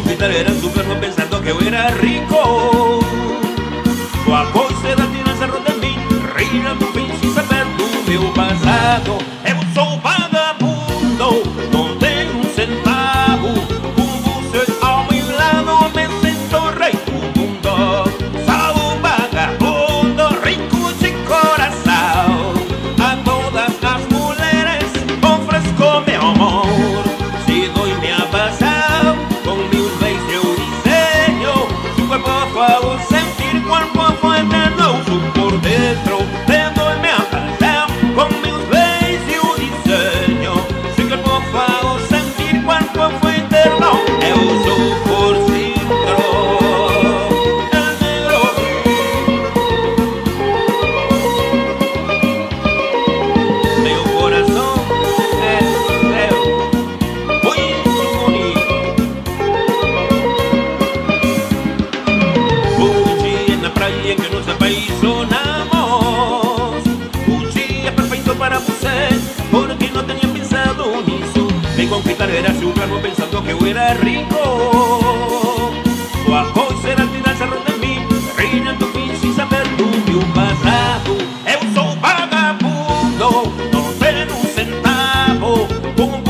hospital era su perro pensando que yo era rico. Tua coisa era tirar cerro de mim, reina do fim sem saber do meu passado. aí sonamos Un día perfecto para você Porque no tenía pensado nisso Me conquistar era chuparlo pensando que eu era rico Tu arroz era tirar cerro de mim Reina tu fim sin saber do meu passado Eu sou vagabundo Não ser um centavo